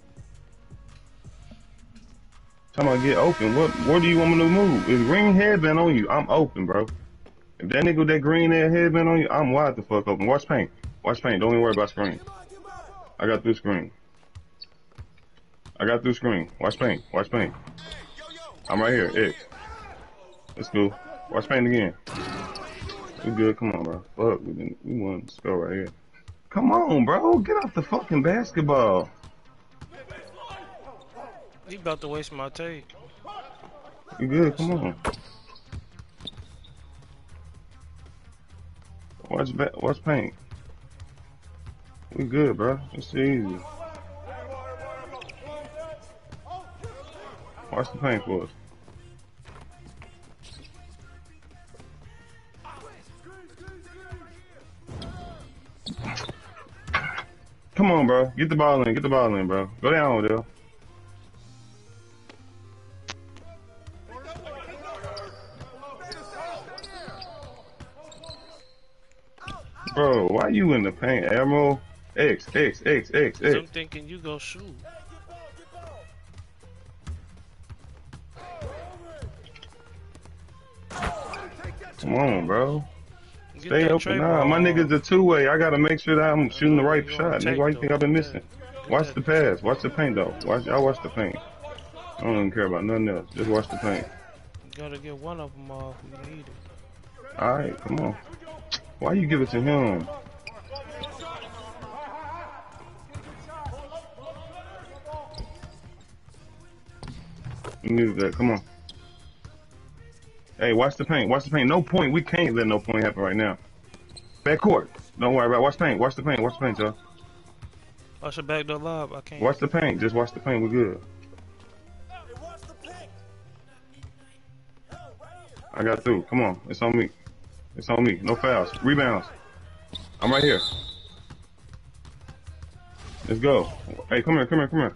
Time I get open. What where do you want me to move? If green headband on you, I'm open, bro. If that nigga with that green headband on you, I'm wide the fuck open. Watch paint. Watch paint. Don't even worry about screen. I got through screen. I got through screen. Watch paint. Watch paint. I'm right here. X. Let's go. Watch paint again. We good. Come on, bro. Fuck. We, didn't, we won spell right here. Come on, bro. Get off the fucking basketball. He about to waste my take. We good. Come on. Watch. Watch paint. We good, bro. It's easy. Watch the paint for us. Come on, bro. Get the ball in. Get the ball in, bro. Go down, Odell. Bro, why you in the paint, Admiral? X, X, X, X, i I'm thinking you go shoot. Come on, bro. Get Stay open. Nah, my nigga's a two-way. I gotta make sure that I'm shooting the right shot. Nigga, why you think I've been missing? Watch the pass. Watch the paint, though. Watch. I watch the paint. I don't even care about nothing else. Just watch the paint. Gotta get one of them off. We need it. All right, come on. Why you give it to him? You that. Come on. Hey, watch the paint. Watch the paint. No point. We can't let no point happen right now. Back court. Don't worry about. it. Watch the paint. Watch the paint. Watch the paint, y'all. Watch the back door lob. I can't. Watch the paint. Just watch the paint. We're good. I got through. Come on. It's on me. It's on me. No fouls. Rebounds. I'm right here. Let's go. Hey, come here. Come here. Come here.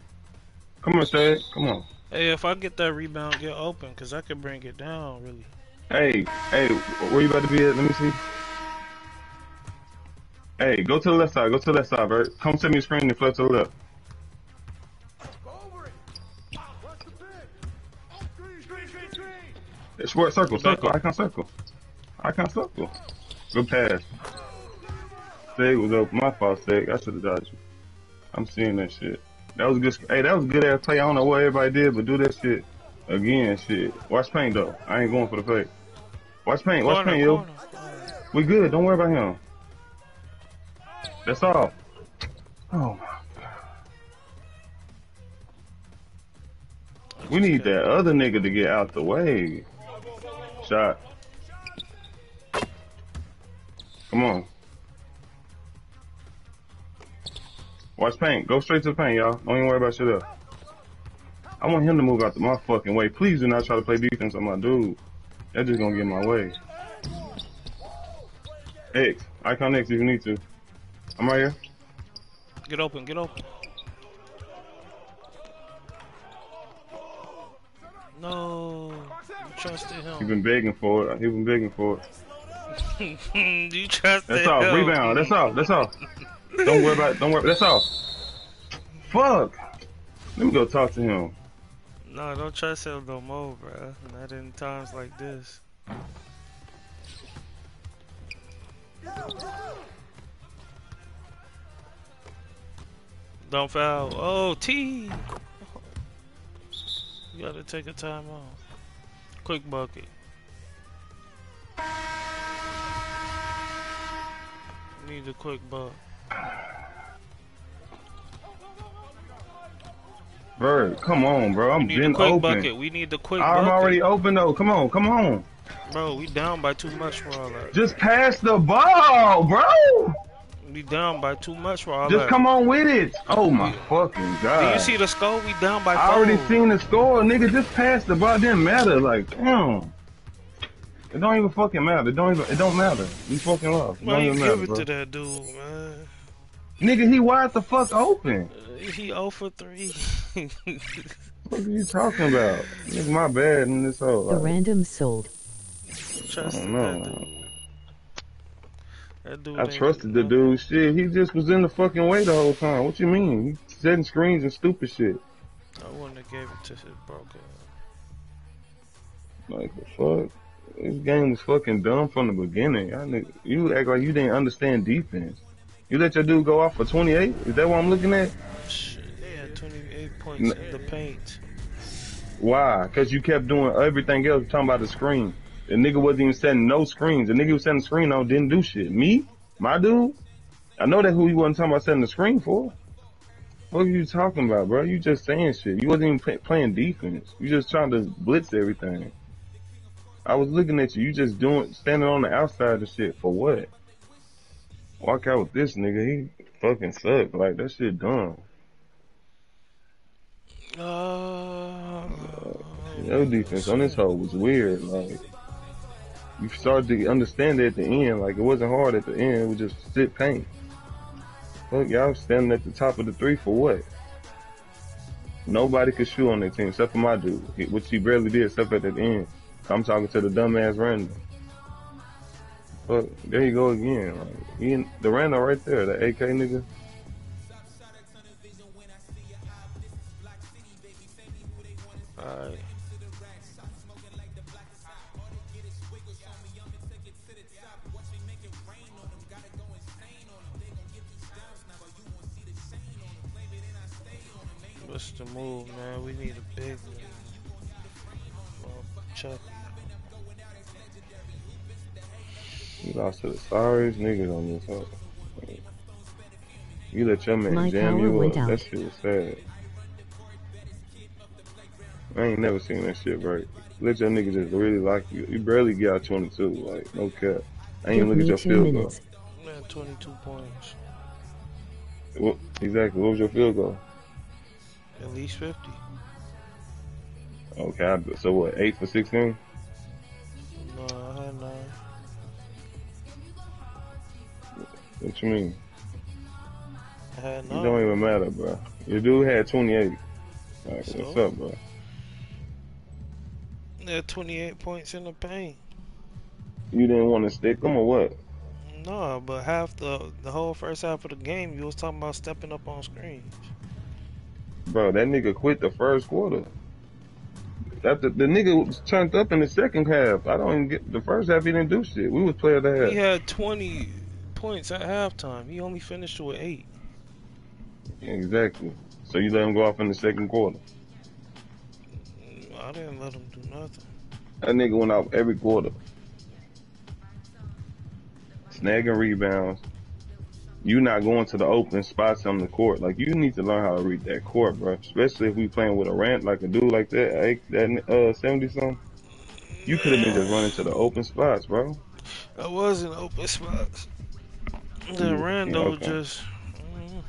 Come on, Stag. Come on. Hey, if I get that rebound, get open, cause I can bring it down. Really. Hey, hey, where you about to be at? Let me see. Hey, go to the left side. Go to the left side, Bert. Come send me a screen and flip to the left. It's short circle, circle, icon circle. Icon circle. Good pass. Steg was open. My fault, Steg. I should have dodged you. I'm seeing that shit. That was a good. Hey, that was a good ass play. I don't know what everybody did, but do that shit again. Shit. Watch paint though. I ain't going for the fake. Watch paint. Watch Corner, paint, yo. We good. Don't worry about him. That's all. Oh my. God. We need that other nigga to get out the way. Shot. Come on. Watch paint. Go straight to the paint, y'all. Don't even worry about shit else. I want him to move out the my fucking way. Please do not try to play defense on my dude. That's just gonna get in my way. X. Icon X if you need to. I'm right here. Get open, get open. No, you trusted him. He him. been begging for it. He's been begging for it. <laughs> you trusted That's all. him. Rebound. That's all. That's all. Don't worry about. it. Don't worry. That's all. Fuck. Let me go talk to him. No, don't trust him no more, bro. Not in times like this. Don't foul. Oh, T. You gotta take a time off. Quick bucket. Need a quick buck. Bird, come on, bro. I'm a been open. bucket. We need the quick I'm bucket. already open though. Come on, come on. Bro, we down by too much for all that. Just pass the ball, bro. We down by too much for all Just that. come on with it. Oh my fucking God. Do you see the score? We down by I already four. seen the score, nigga. Just pass the ball. It didn't matter. Like, damn. It don't even fucking matter. It don't even. It don't matter. You fucking lost. It Man, don't you even give matter, it bro. to that dude, man. Nigga, he wide the fuck open. Uh, He 0 for 3. What are you talking about? Nigga, my bad in this whole. The random sold. Trusted I don't that know. dude. That dude I trusted the no- dude. Shit, he just was in the fucking way the whole time. What you mean? He setting screens and stupid shit. I wouldn't have gave it to his broken. Like the fuck. This game was fucking dumb from the beginning. Y'all you act like you didn't understand defense. You let your dude go off for 28? Is that what I'm looking at? Shit, he 28 points N- in the paint. Why? Because you kept doing everything else, talking about the screen. The nigga wasn't even setting no screens. The nigga was setting the screen on didn't do shit. Me? My dude? I know that who he wasn't talking about setting the screen for. What are you talking about, bro? You just saying shit. You wasn't even play, playing defense. You just trying to blitz everything. I was looking at you. You just doing, standing on the outside of shit for what? Walk out with this nigga. He fucking suck. Like, that shit dumb. Uh, Your defense on this hole was weird. Like you started to understand it at the end. Like it wasn't hard at the end. It was just sit paint. Look, y'all standing at the top of the three for what? Nobody could shoot on that team except for my dude, which he barely did except at the end. I'm talking to the dumbass Randall. But there you go again. Like, he, the Randall right there, the AK nigga. alright. What's the move, man? We need a big. Well, Chuck. You lost to the sorriest niggas on this hoe. You let your man My jam power you went up. out. That shit was sad. I ain't never seen that shit right. Let your nigga just really like you. You barely get out 22. Like, no cap. I ain't even look at your two field goal. Man, 22 points. What, exactly. What was your field goal? At least 50. Okay. So what? 8 for 16? What you mean? I had It don't even matter, bro. Your dude had 28. Like, what's up, bro? Had 28 points in the paint. You didn't want to stick him or what? No, but half the the whole first half of the game, you was talking about stepping up on screens. Bro, that nigga quit the first quarter. That the, nigga was turned up in the second half. I don't even get the first half. He didn't do shit. We was player the half. He had 20 points at halftime. He only finished with eight. Exactly. So you let him go off in the second quarter. I didn't let him do nothing. That nigga went out every quarter. Snagging rebounds. You not going to the open spots on the court. Like you need to learn how to read that court, bro. Especially if we playing with a rant like a dude like that, that uh seventy something. You could have been just running to the open spots, bro. I was in open spots. The Rando yeah, okay. just. mm.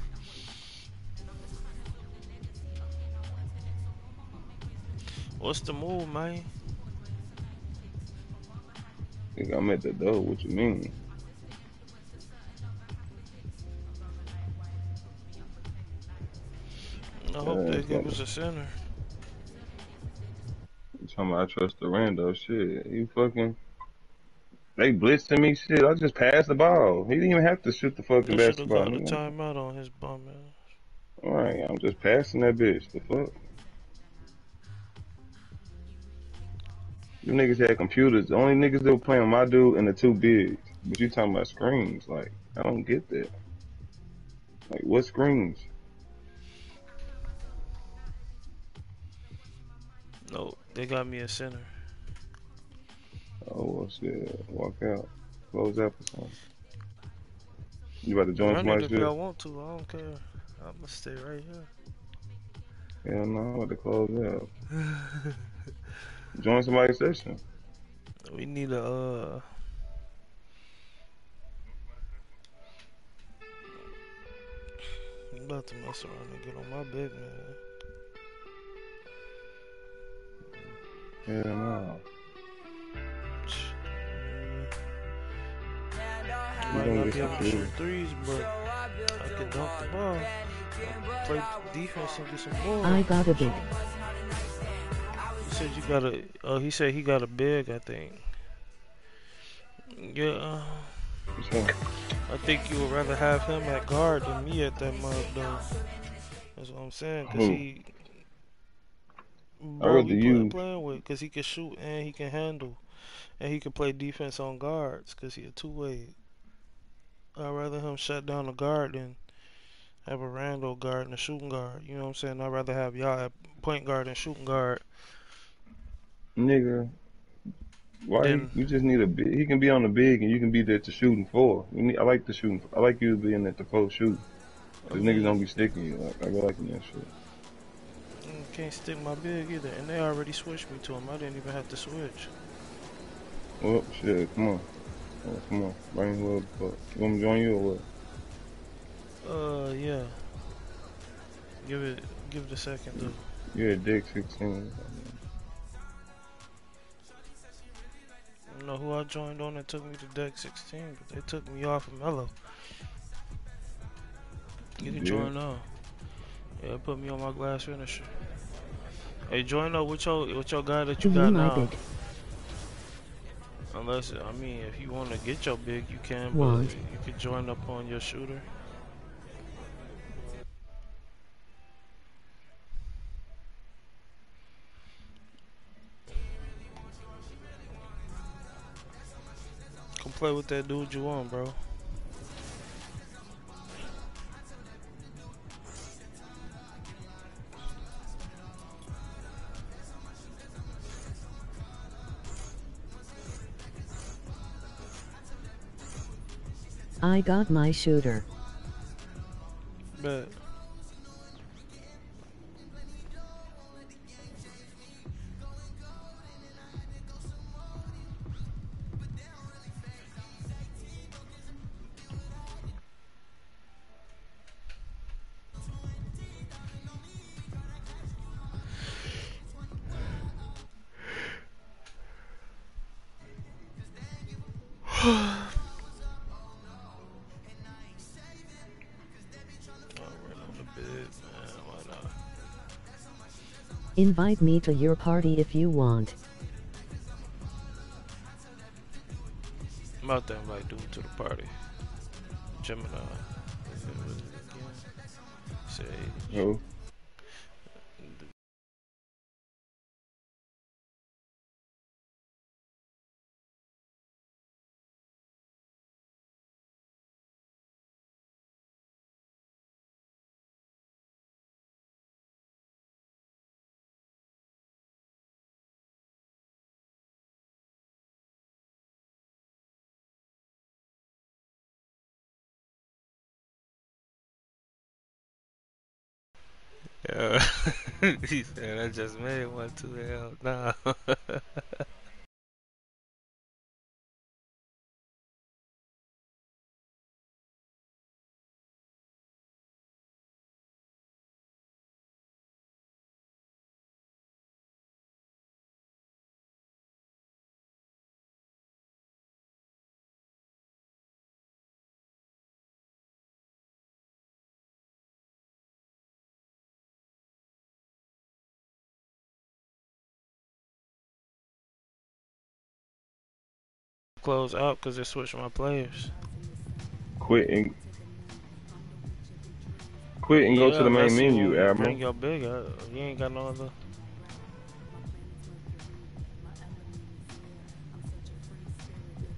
What's the move, man? Nigga, I'm at the door. What you mean? I hope Yeah, they give us a center. You talking about I trust the rando shit. You fucking they blitzing me shit. I just passed the ball. He didn't even have to shoot the fucking should have basketball. got a nigga. timeout on his bum ass. Alright, I'm just passing that bitch. The fuck? You niggas had computers. The only niggas that were playing my dude and the two bigs. But you talking about screens. Like, I don't get that. Like, what screens? No, they got me a center. Oh, well, shit. Walk out. Close out or something. You about to join somebody? if y'all want to. I don't care. I'm gonna stay right here. Hell no, I'm about to close up. <laughs> Join somebody's session. We need a. Uh, I'm about to mess around and get on my big man. Hell no. Might not be able to shoot threes, but I can dunk the ball. Play defense and get some more. I got a big. He said you got a. Oh, he said he got a big. I think. Yeah, uh, What's up? I think you would rather have him at guard than me at that mug, though. That's what I'm saying, cause Who? he. I'd Bro, rather you you- play, playing with, cause he can shoot and he can handle, and he can play defense on guards, cause he a two way. I'd rather him shut down a guard than have a Randall guard and a shooting guard. You know what I'm saying? I'd rather have y'all at point guard and shooting guard. Nigga, why Then- you, you just need a big? He can be on the big, and you can be there to shooting four. You need, I like the shooting. I like you being at the post shoot. Cause niggas don't be sticking you. Like I like that shit. Mm, Can't stick my big either, and they already switched me to him. I didn't even have to switch. Well, shit, come on, oh, come on, bring whoever the fuck. You want me to join you or what? Uh, yeah. Give it, give it a second though. You're a dick sixteen. I don't know who I joined on that took me to deck 16, but they took me off of Mello. You can Yeah. join now. Yeah, put me on my glass finisher. Hey, join up with your with your guy that you You got now. Unless I mean, if you want to get your big, you can. But you could join up on your shooter. Come play with that dude you want, bro. I got my shooter. Bet. Invite me to your party if you want. I'm out there invite dude to the party. Gemini. Is it- what is it again? Say Who? <laughs> he said, I just made one too. Hell no. <laughs> Close out because they switched my players. Quit and quit and go to the main you menu, wanna Bring your big uh, up. You ain't got no other.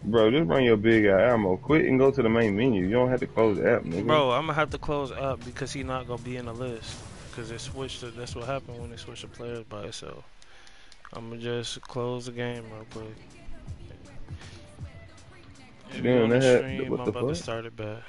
Bro, just bring your big eye ammo. Quit and go to the main menu. You don't have to close the app, nigga. Bro, I'm gonna have to close up because he not gonna be in the list. Cause they switched it. That's what happened when they switched the players by itself. I'm gonna just close the game real quick. You that had- stream, what the about fuck? start it back.